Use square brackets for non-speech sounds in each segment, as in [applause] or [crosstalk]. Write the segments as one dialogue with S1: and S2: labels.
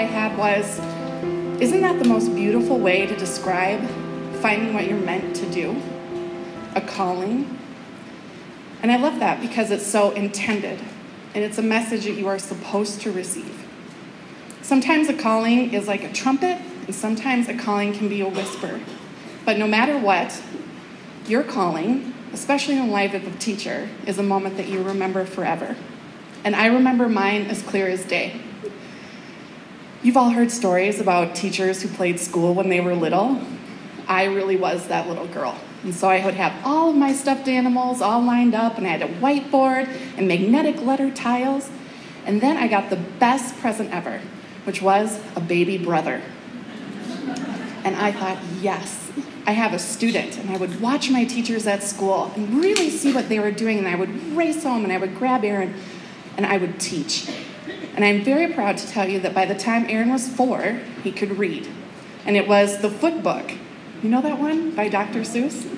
S1: I had was Isn't that the most beautiful way to describe finding what you're meant to do? A calling. And I love that because it's so intended and it's a message that you are supposed to receive. Sometimes a calling is like a trumpet, and sometimes a calling can be a whisper. But no matter what, your calling, especially in the life of a teacher, is a moment that you remember forever. And I remember mine as clear as day. You've all heard stories about teachers who played school when they were little. I really was that little girl. And so I would have all of my stuffed animals all lined up, and I had a whiteboard and magnetic letter tiles. And then I got the best present ever, which was a baby brother. And I thought, yes, I have a student. And I would watch my teachers at school and really see what they were doing. And I would race home and I would grab Aaron and I would teach. And I'm very proud to tell you that by the time Aaron was four, he could read. And it was the foot book. You know that one by Dr. Seuss?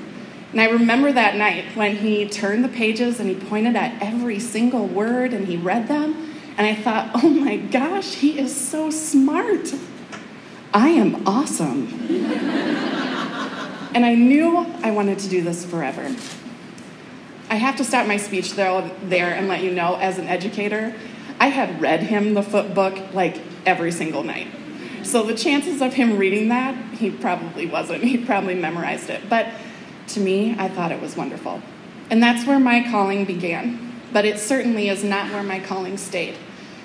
S1: And I remember that night when he turned the pages and he pointed at every single word and he read them. And I thought, oh my gosh, he is so smart. I am awesome. [laughs] and I knew I wanted to do this forever. I have to stop my speech though there and let you know as an educator, I had read him the foot book like every single night. So the chances of him reading that, he probably wasn't. [laughs] He probably memorized it. But to me, I thought it was wonderful. And that's where my calling began. But it certainly is not where my calling stayed.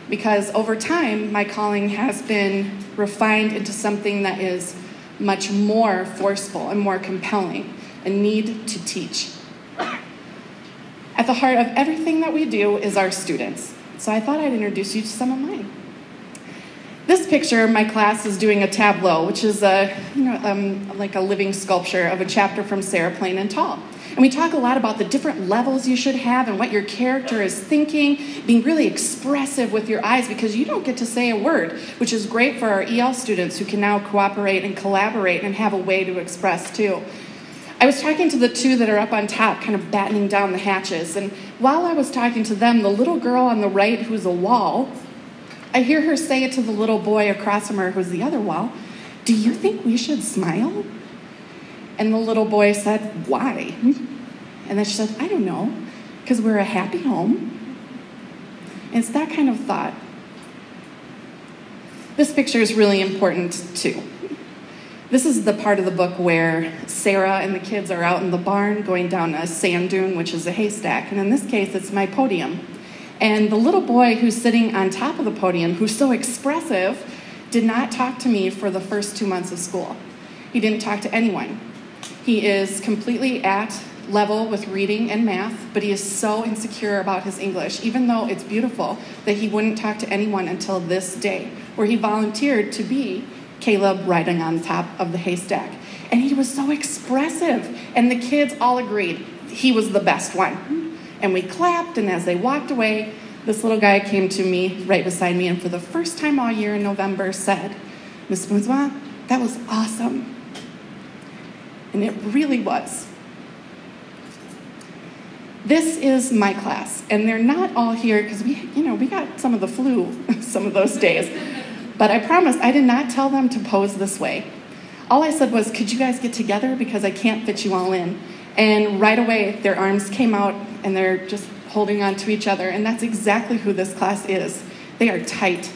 S1: Because over time, my calling has been refined into something that is much more forceful and more compelling a need to teach. At the heart of everything that we do is our students. So I thought I'd introduce you to some of mine. This picture, my class is doing a tableau, which is a, you know, um, like a living sculpture of a chapter from Sarah Plain and Tall. And we talk a lot about the different levels you should have and what your character is thinking, being really expressive with your eyes because you don't get to say a word, which is great for our EL students who can now cooperate and collaborate and have a way to express too. I was talking to the two that are up on top, kind of battening down the hatches. And while I was talking to them, the little girl on the right, who's a wall, I hear her say it to the little boy across from her, who's the other wall Do you think we should smile? And the little boy said, Why? And then she said, I don't know, because we're a happy home. And it's that kind of thought. This picture is really important too. This is the part of the book where Sarah and the kids are out in the barn going down a sand dune, which is a haystack. And in this case, it's my podium. And the little boy who's sitting on top of the podium, who's so expressive, did not talk to me for the first two months of school. He didn't talk to anyone. He is completely at level with reading and math, but he is so insecure about his English, even though it's beautiful, that he wouldn't talk to anyone until this day, where he volunteered to be Caleb riding on top of the haystack. And he was so expressive, and the kids all agreed he was the best one. And we clapped, and as they walked away, this little guy came to me right beside me, and for the first time all year in November said, Miss Bourgeois, that was awesome. And it really was. This is my class, and they're not all here because we, you know, we got some of the flu [laughs] some of those days. But I promise I did not tell them to pose this way. All I said was, could you guys get together because I can't fit you all in. And right away, their arms came out and they're just holding on to each other. And that's exactly who this class is. They are tight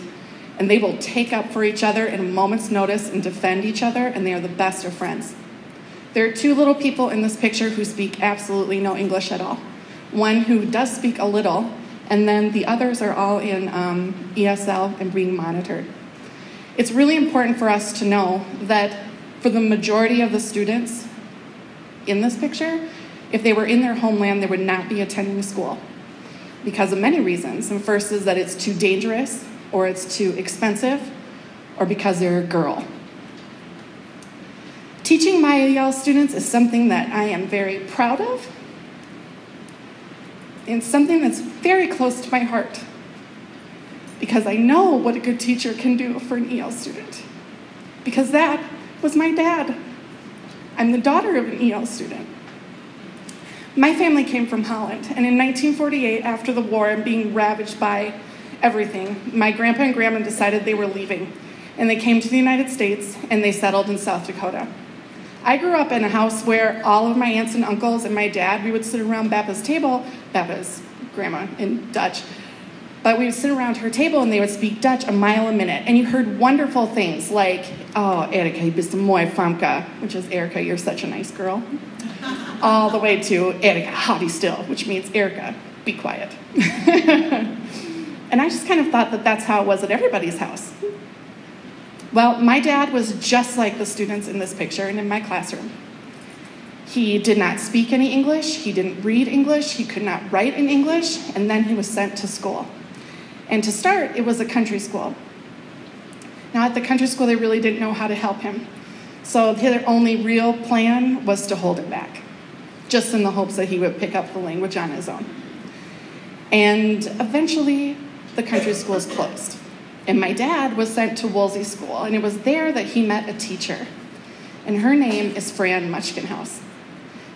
S1: and they will take up for each other in a moment's notice and defend each other, and they are the best of friends. There are two little people in this picture who speak absolutely no English at all. One who does speak a little, and then the others are all in um, ESL and being monitored. It's really important for us to know that for the majority of the students in this picture, if they were in their homeland, they would not be attending school because of many reasons. And first is that it's too dangerous, or it's too expensive, or because they're a girl. Teaching my EL students is something that I am very proud of, and something that's very close to my heart because I know what a good teacher can do for an EL student. Because that was my dad. I'm the daughter of an EL student. My family came from Holland, and in 1948, after the war and being ravaged by everything, my grandpa and grandma decided they were leaving. and they came to the United States and they settled in South Dakota. I grew up in a house where all of my aunts and uncles and my dad, we would sit around Bappa's table, Bappa's grandma in Dutch, but we would sit around her table and they would speak Dutch a mile a minute. And you heard wonderful things like, oh, Erica, je bist een mooie famke, which is Erica, you're such a nice girl. [laughs] All the way to Erica, hottie still, which means Erica, be quiet. [laughs] and I just kind of thought that that's how it was at everybody's house. Well, my dad was just like the students in this picture and in my classroom. He did not speak any English, he didn't read English, he could not write in English, and then he was sent to school. And to start, it was a country school. Now, at the country school, they really didn't know how to help him. So their only real plan was to hold him back, just in the hopes that he would pick up the language on his own. And eventually, the country schools closed. And my dad was sent to Wolsey School, and it was there that he met a teacher. And her name is Fran Muchkinhouse.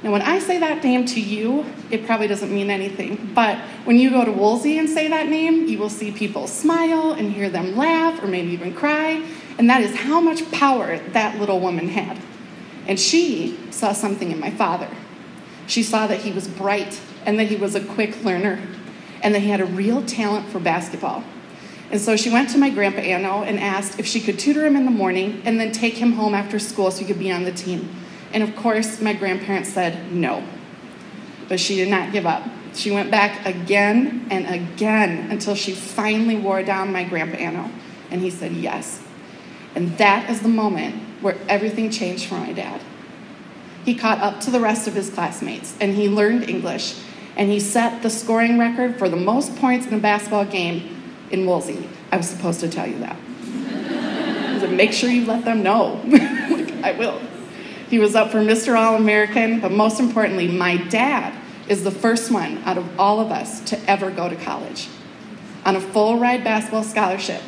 S1: Now, when I say that name to you, it probably doesn't mean anything. But when you go to Wolsey and say that name, you will see people smile and hear them laugh or maybe even cry. And that is how much power that little woman had. And she saw something in my father. She saw that he was bright and that he was a quick learner and that he had a real talent for basketball. And so she went to my grandpa Anno and asked if she could tutor him in the morning and then take him home after school so he could be on the team. And of course, my grandparents said no. But she did not give up. She went back again and again until she finally wore down my grandpa Anno. And he said yes. And that is the moment where everything changed for my dad. He caught up to the rest of his classmates and he learned English and he set the scoring record for the most points in a basketball game in Wolsey. I was supposed to tell you that. [laughs] I said, make sure you let them know. [laughs] I will. He was up for Mr. All American, but most importantly, my dad is the first one out of all of us to ever go to college on a full ride basketball scholarship.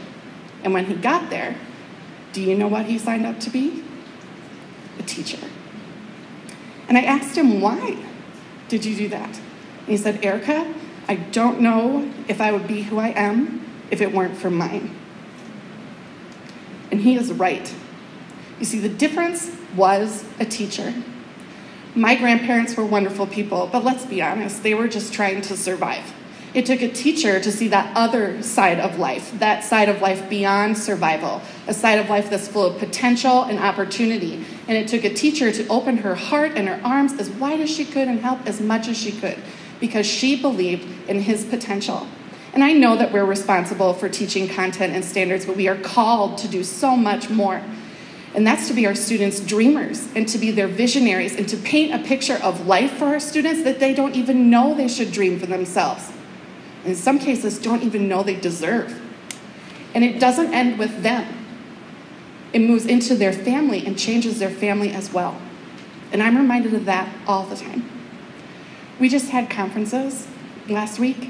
S1: And when he got there, do you know what he signed up to be? A teacher. And I asked him, why did you do that? And he said, Erica, I don't know if I would be who I am if it weren't for mine. And he is right. You see, the difference was a teacher. My grandparents were wonderful people, but let's be honest, they were just trying to survive. It took a teacher to see that other side of life, that side of life beyond survival, a side of life that's full of potential and opportunity. And it took a teacher to open her heart and her arms as wide as she could and help as much as she could because she believed in his potential. And I know that we're responsible for teaching content and standards, but we are called to do so much more. And that's to be our students' dreamers and to be their visionaries and to paint a picture of life for our students that they don't even know they should dream for themselves. And In some cases, don't even know they deserve. And it doesn't end with them, it moves into their family and changes their family as well. And I'm reminded of that all the time. We just had conferences last week,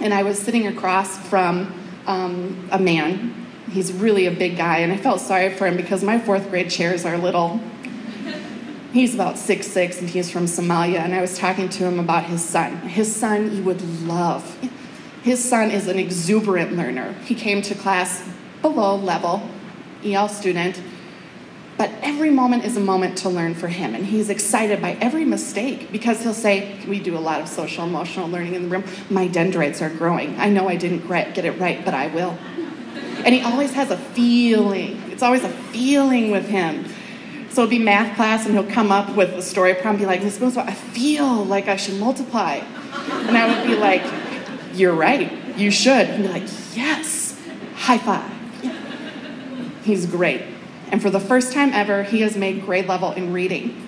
S1: and I was sitting across from um, a man He's really a big guy, and I felt sorry for him because my fourth grade chairs are little. He's about six six, and he's from Somalia, and I was talking to him about his son. His son, he would love. His son is an exuberant learner. He came to class below level, EL student, but every moment is a moment to learn for him, and he's excited by every mistake because he'll say, We do a lot of social emotional learning in the room. My dendrites are growing. I know I didn't get it right, but I will. And he always has a feeling. It's always a feeling with him. So it'll be math class, and he'll come up with a story prompt, be like, Miss Boonswell, I feel like I should multiply. And I would be like, You're right, you should. And be like, Yes, high five. He's great. And for the first time ever, he has made grade level in reading.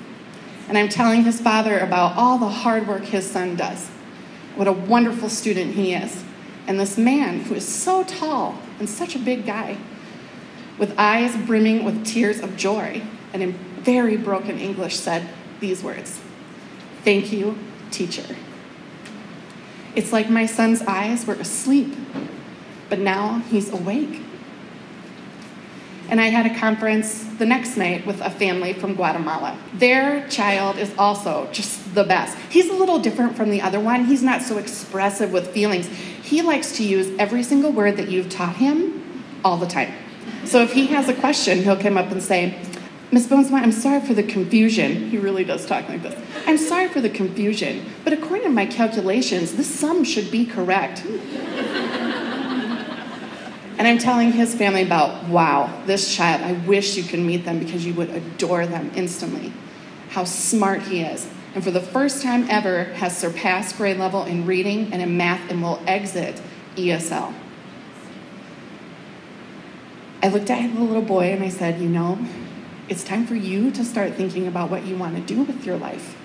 S1: And I'm telling his father about all the hard work his son does. What a wonderful student he is. And this man, who is so tall and such a big guy, with eyes brimming with tears of joy, and in very broken English said these words Thank you, teacher. It's like my son's eyes were asleep, but now he's awake. And I had a conference the next night with a family from Guatemala. Their child is also just the best. He's a little different from the other one. He's not so expressive with feelings. He likes to use every single word that you've taught him all the time. So if he has a question, he'll come up and say, Miss Bonesma, I'm sorry for the confusion. He really does talk like this. I'm sorry for the confusion, but according to my calculations, this sum should be correct. and I'm telling his family about, wow, this child, I wish you could meet them because you would adore them instantly. How smart he is. And for the first time ever, has surpassed grade level in reading and in math and will exit ESL. I looked at the little boy and I said, You know, it's time for you to start thinking about what you want to do with your life.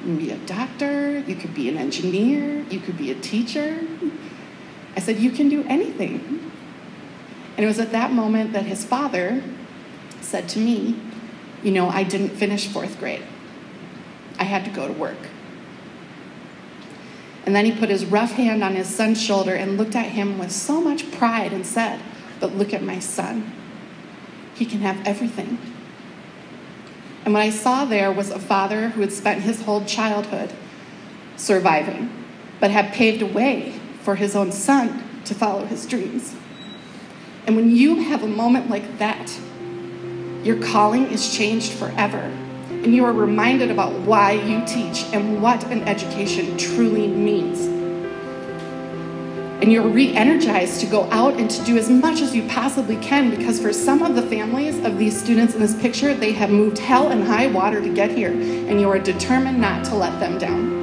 S1: You can be a doctor, you could be an engineer, you could be a teacher. I said, You can do anything. And it was at that moment that his father said to me, You know, I didn't finish fourth grade, I had to go to work. And then he put his rough hand on his son's shoulder and looked at him with so much pride and said, But look at my son. He can have everything. And what I saw there was a father who had spent his whole childhood surviving, but had paved a way for his own son to follow his dreams. And when you have a moment like that, your calling is changed forever. And you are reminded about why you teach and what an education truly means and you're re energized to go out and to do as much as you possibly can because for some of the families of these students in this picture, they have moved hell and high water to get here, and you are determined not to let them down.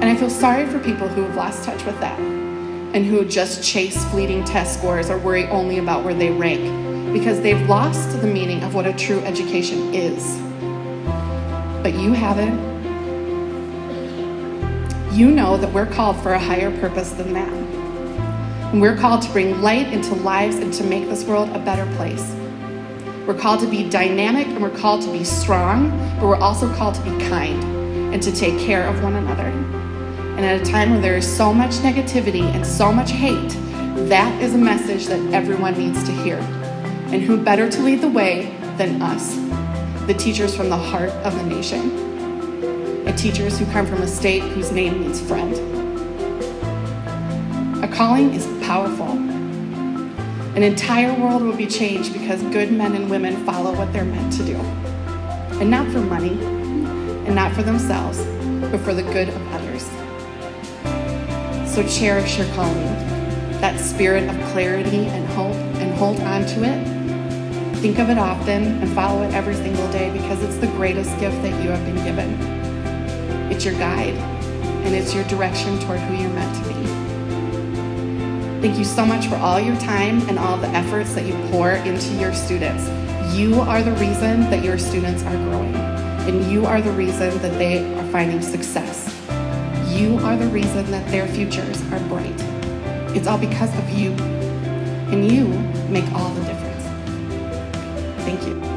S1: And I feel sorry for people who have lost touch with that and who just chase fleeting test scores or worry only about where they rank because they've lost the meaning of what a true education is. But you haven't. You know that we're called for a higher purpose than that. And we're called to bring light into lives and to make this world a better place. We're called to be dynamic and we're called to be strong, but we're also called to be kind and to take care of one another. And at a time where there is so much negativity and so much hate, that is a message that everyone needs to hear. And who better to lead the way than us, the teachers from the heart of the nation, and teachers who come from a state whose name means friend. A calling is powerful. An entire world will be changed because good men and women follow what they're meant to do. And not for money, and not for themselves, but for the good of others. So cherish your calling, that spirit of clarity and hope, and hold on to it. Think of it often and follow it every single day because it's the greatest gift that you have been given. It's your guide, and it's your direction toward who you're meant to be. Thank you so much for all your time and all the efforts that you pour into your students. You are the reason that your students are growing, and you are the reason that they are finding success. You are the reason that their futures are bright. It's all because of you, and you make all the difference you.